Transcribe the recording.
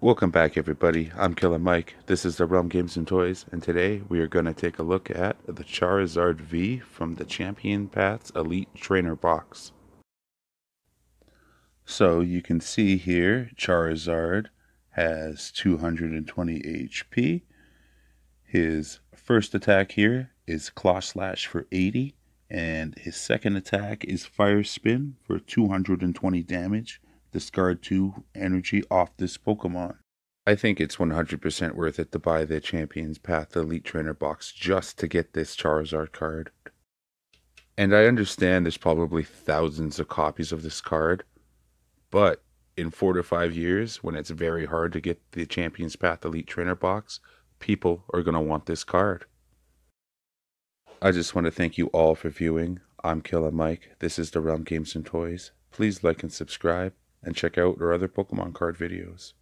Welcome back everybody, I'm Killa Mike, this is the Realm Games and Toys, and today we are going to take a look at the Charizard V from the Champion Paths Elite Trainer Box. So you can see here, Charizard has 220 HP. His first attack here is Claw Slash for 80, and his second attack is Fire Spin for 220 damage discard 2 energy off this Pokemon. I think it's 100% worth it to buy the Champion's Path Elite Trainer box just to get this Charizard card. And I understand there's probably thousands of copies of this card, but in four to five years, when it's very hard to get the Champion's Path Elite Trainer box, people are going to want this card. I just want to thank you all for viewing. I'm Killa Mike. This is the Realm Games and Toys. Please like and subscribe and check out our other Pokemon card videos.